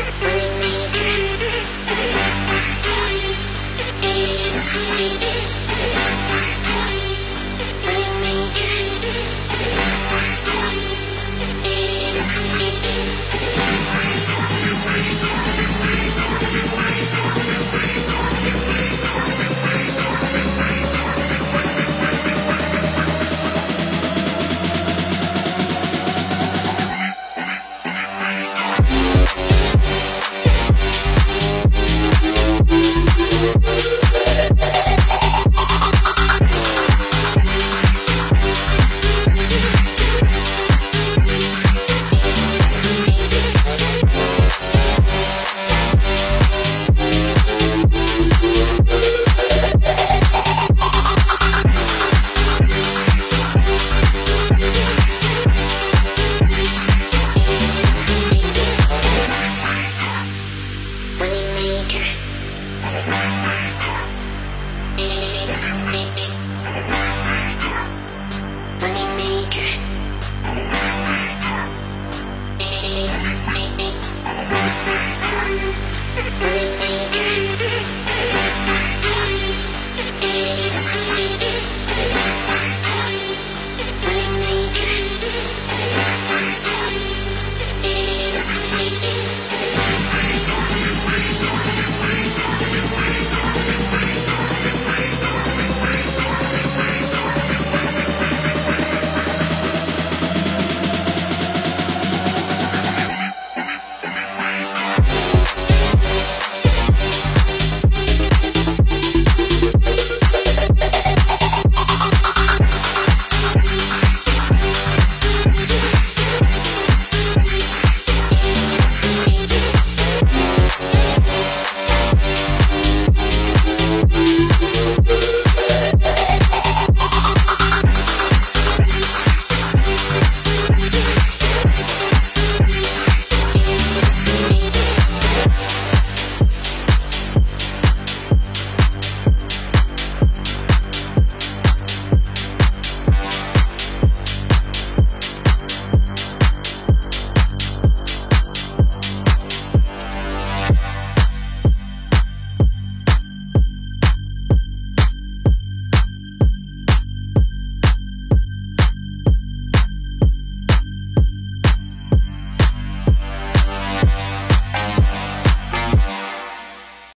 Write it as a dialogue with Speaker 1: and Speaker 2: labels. Speaker 1: Money